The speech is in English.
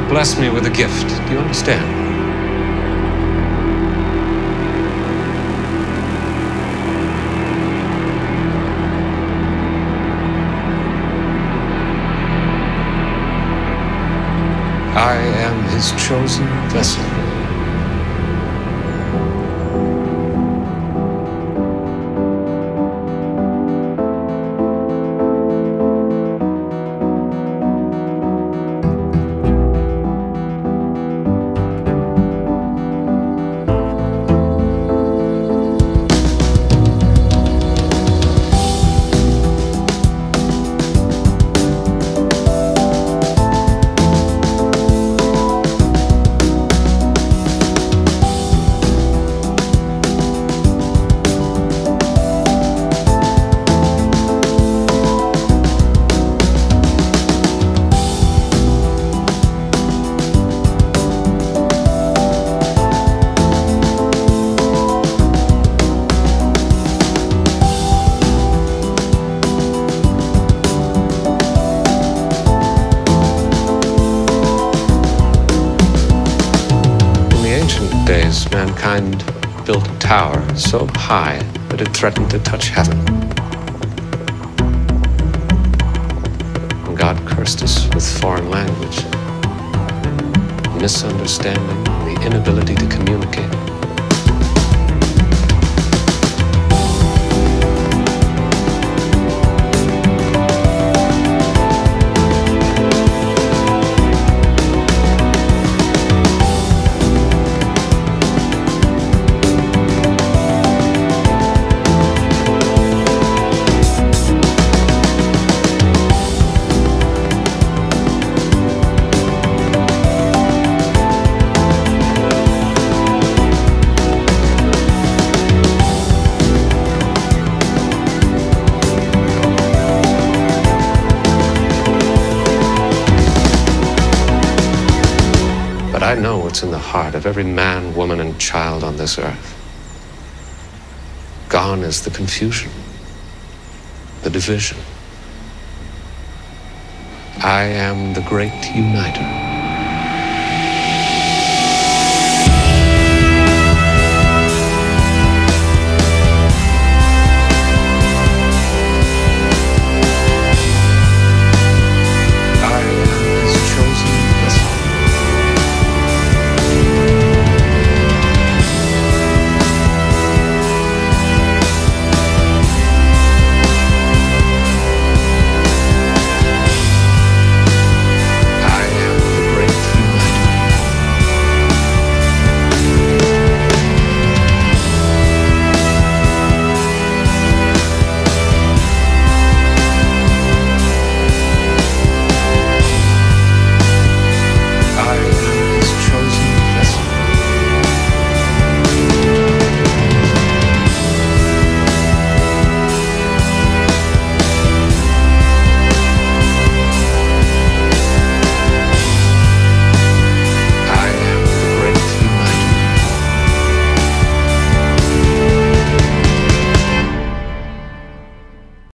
bless me with a gift. Do you understand? I am his chosen vessel. Ancient days, mankind built a tower so high that it threatened to touch heaven. And God cursed us with foreign language, misunderstanding, the inability to communicate. I know what's in the heart of every man, woman, and child on this earth. Gone is the confusion, the division. I am the great uniter.